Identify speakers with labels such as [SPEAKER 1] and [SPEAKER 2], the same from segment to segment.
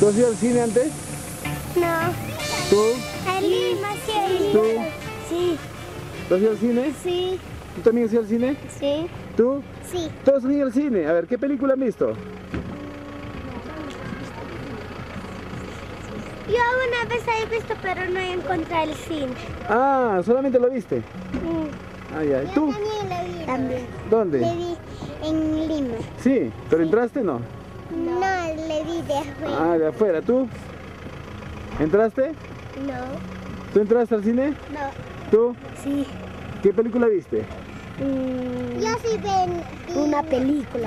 [SPEAKER 1] ¿Tú has ido al cine antes?
[SPEAKER 2] No.
[SPEAKER 1] ¿Tú?
[SPEAKER 2] En Lima, sí,
[SPEAKER 1] ¿Tú?
[SPEAKER 2] Sí,
[SPEAKER 1] ¿Tú has ido al cine?
[SPEAKER 2] sí,
[SPEAKER 1] ¿Tú también has ido al cine?
[SPEAKER 2] sí,
[SPEAKER 1] ¿Tú?
[SPEAKER 2] sí.
[SPEAKER 1] Todos han ido al cine. A ver, ¿qué película han visto?
[SPEAKER 2] Yo una vez he visto, pero no encontré el cine.
[SPEAKER 1] Ah, solamente lo viste.
[SPEAKER 2] Mm.
[SPEAKER 1] Ah, ya. ¿Y tú?
[SPEAKER 2] También lo vi. También.
[SPEAKER 1] ¿Dónde?
[SPEAKER 2] vi en Lima.
[SPEAKER 1] Sí, pero entraste no.
[SPEAKER 2] No, de afuera.
[SPEAKER 1] Ah, de afuera. ¿Tú? ¿Entraste?
[SPEAKER 2] No,
[SPEAKER 1] ¿Tú entraste al cine?
[SPEAKER 2] no.
[SPEAKER 1] ¿Tú?
[SPEAKER 2] Sí.
[SPEAKER 1] ¿Qué película viste?
[SPEAKER 2] Yo sí vi una película.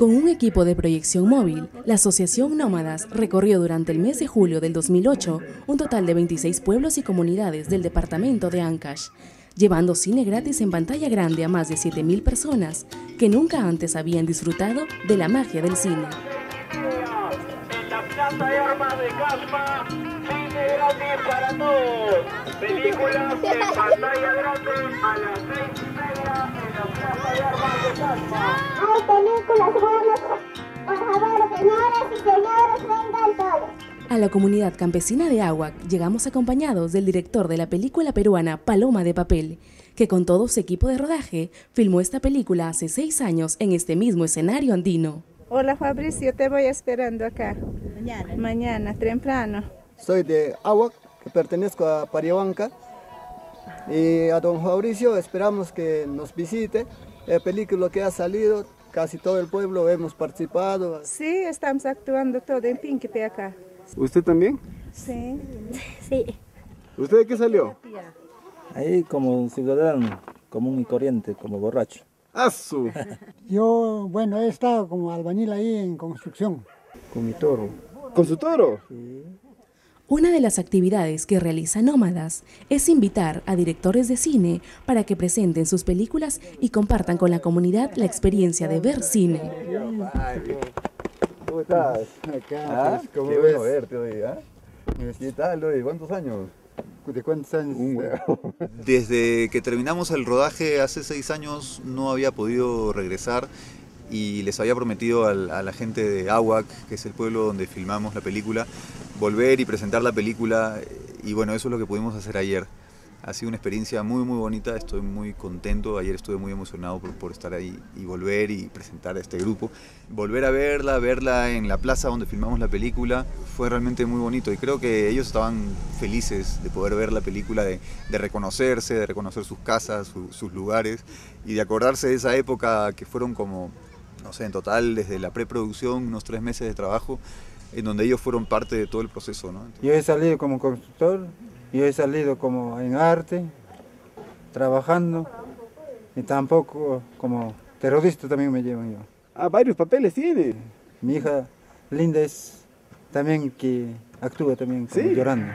[SPEAKER 3] Con un equipo de proyección móvil, la Asociación Nómadas recorrió durante el mes de julio del 2008 un total de 26 pueblos y comunidades del departamento de Ancash, llevando cine gratis en pantalla grande a más de 7.000 personas que nunca antes habían disfrutado de la magia del cine.
[SPEAKER 4] Cine gratis para todos. Películas en pantalla grande a las seis y media en la Plaza de Armas de Casma.
[SPEAKER 2] Hay películas buenas. Por favor, señoras y señores, vengan todos.
[SPEAKER 3] A la comunidad campesina de Aguac llegamos acompañados del director de la película peruana Paloma de Papel, que con todo su equipo de rodaje filmó esta película hace seis años en este mismo escenario andino.
[SPEAKER 5] Hola Fabricio, te voy esperando acá. Mañana. Mañana, temprano.
[SPEAKER 6] Soy de Aguac, que pertenezco a Pariahuanca. Y a don Fabricio esperamos que nos visite. La película que ha salido, casi todo el pueblo hemos participado.
[SPEAKER 5] Sí, estamos actuando todo en Pinquipe acá.
[SPEAKER 1] ¿Usted también?
[SPEAKER 5] Sí.
[SPEAKER 2] Sí.
[SPEAKER 1] ¿Usted de qué salió?
[SPEAKER 7] Ahí como un ciudadano común y corriente, como borracho.
[SPEAKER 1] ¡Asu!
[SPEAKER 8] Yo, bueno, he estado como albañil ahí en construcción.
[SPEAKER 7] Con mi toro.
[SPEAKER 1] ¿Con su toro?
[SPEAKER 3] Una de las actividades que realiza Nómadas es invitar a directores de cine para que presenten sus películas y compartan con la comunidad la experiencia de ver cine.
[SPEAKER 9] ¿Cómo estás?
[SPEAKER 6] Acá,
[SPEAKER 9] ¿Ah?
[SPEAKER 6] pues, ¿cómo
[SPEAKER 9] Qué
[SPEAKER 6] ves?
[SPEAKER 9] bueno verte hoy, ¿ah? ¿Qué tal hoy? ¿Cuántos años?
[SPEAKER 6] ¿De cuántos años?
[SPEAKER 9] Un huevo.
[SPEAKER 10] Desde que terminamos el rodaje hace seis años no había podido regresar y les había prometido al- a la gente de Ahuac, que es el pueblo donde filmamos la película, volver y presentar la película y bueno, eso es lo que pudimos hacer ayer. Ha sido una experiencia muy muy bonita, estoy muy contento, ayer estuve muy emocionado por, por estar ahí y volver y presentar a este grupo. Volver a verla, verla en la plaza donde filmamos la película, fue realmente muy bonito y creo que ellos estaban felices de poder ver la película, de, de reconocerse, de reconocer sus casas, su- sus lugares y de acordarse de esa época que fueron como, no sé, en total desde la preproducción, unos tres meses de trabajo, en donde ellos fueron parte de todo el proceso. ¿no?
[SPEAKER 6] Yo he salido como constructor, yo he salido como en arte, trabajando, y tampoco como terrorista también me llevan yo.
[SPEAKER 1] Ah, varios papeles tiene.
[SPEAKER 6] Mi hija Linda es también que actúa también como
[SPEAKER 1] Sí.
[SPEAKER 6] llorando.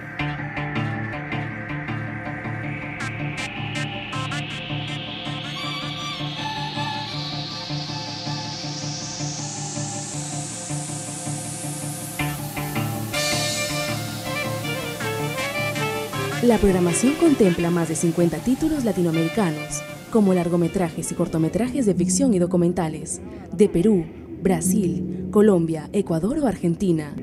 [SPEAKER 3] La programación contempla más de 50 títulos latinoamericanos, como largometrajes y cortometrajes de ficción y documentales, de Perú, Brasil, Colombia, Ecuador o Argentina.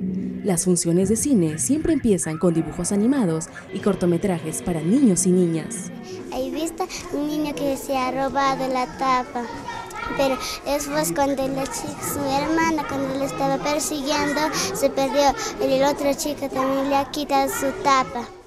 [SPEAKER 3] Las funciones de cine siempre empiezan con dibujos animados y cortometrajes para niños y niñas.
[SPEAKER 2] He visto un niño que se ha robado la tapa. Pero después cuando la chica, su hermana, cuando le estaba persiguiendo, se perdió. Y la otra chica también le ha quitado su tapa.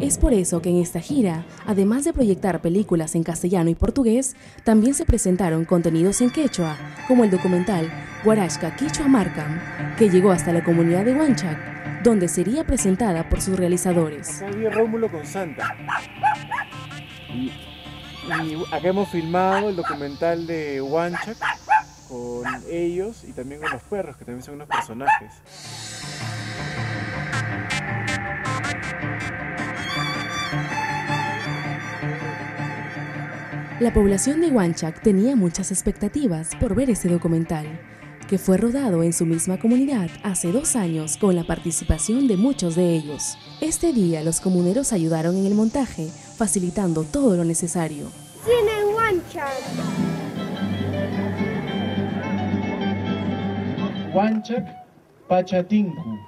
[SPEAKER 3] Es por eso que en esta gira, además de proyectar películas en castellano y portugués, también se presentaron contenidos en quechua, como el documental Guarashka Quichua Markham, que llegó hasta la comunidad de Huanchac, donde sería presentada por sus realizadores.
[SPEAKER 11] Acá Rómulo con Santa. Y, y acá hemos filmado el documental de Huanchac con ellos y también con los perros, que también son unos personajes.
[SPEAKER 3] La población de Huanchac tenía muchas expectativas por ver este documental, que fue rodado en su misma comunidad hace dos años con la participación de muchos de ellos. Este día los comuneros ayudaron en el montaje, facilitando todo lo necesario.
[SPEAKER 12] Cine en Huanchac.
[SPEAKER 11] Huanchac Pachatinku.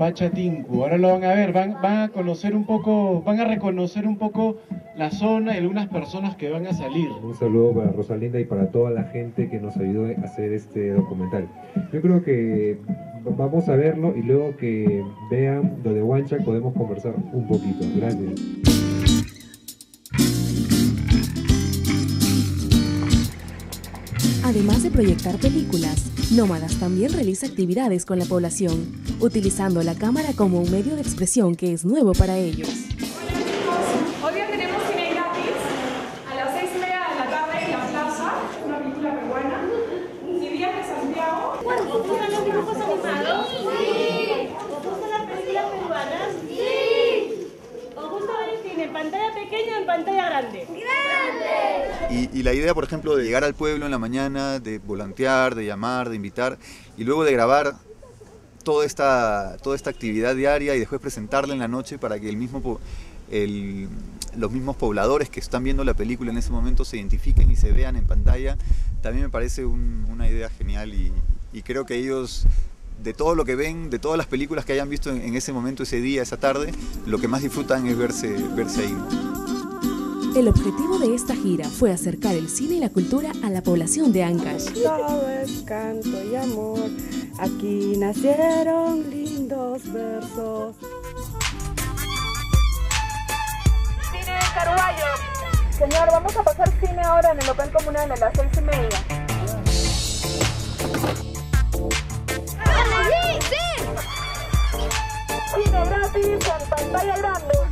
[SPEAKER 11] Pachatinku. Ahora lo van a ver, van, van a conocer un poco, van a reconocer un poco la zona y algunas personas que van a salir.
[SPEAKER 13] Un saludo para Rosalinda y para toda la gente que nos ayudó a hacer este documental. Yo creo que vamos a verlo y luego que vean lo de Huanchac podemos conversar un poquito. Gracias.
[SPEAKER 3] Además de proyectar películas, Nómadas también realiza actividades con la población, utilizando la cámara como un medio de expresión que es nuevo para ellos.
[SPEAKER 14] Hoy día tenemos cine gratis a las seis y media de la tarde en la plaza, una película peruana. Y Días de Santiago.
[SPEAKER 12] ¿Os gustan los dibujos animados? Sí. ¿Os gustan las películas peruanas? Sí. ¿Os gusta ver el cine en pantalla pequeña o en pantalla grande? ¡Grande!
[SPEAKER 10] Y, y la idea, por ejemplo, de llegar al pueblo en la mañana, de volantear, de llamar, de invitar, y luego de grabar toda esta, toda esta actividad diaria y después presentarla en la noche para que el mismo, po- el- los mismos pobladores que están viendo la película en ese momento se identifiquen y se vean en pantalla, también me parece un- una idea genial y, y creo que ellos, de todo lo que ven, de todas las películas que hayan visto en, en ese momento, ese día, esa tarde, lo que más disfrutan es verse, verse ahí.
[SPEAKER 3] El objetivo de esta gira fue acercar el cine y la cultura a la población de Ancash.
[SPEAKER 15] Todo es canto y amor. Aquí nacieron lindos versos.
[SPEAKER 14] Cine en Carballo. Señor, vamos a pasar cine ahora en el local comunal a las seis y media. Cine gratis en pantalla.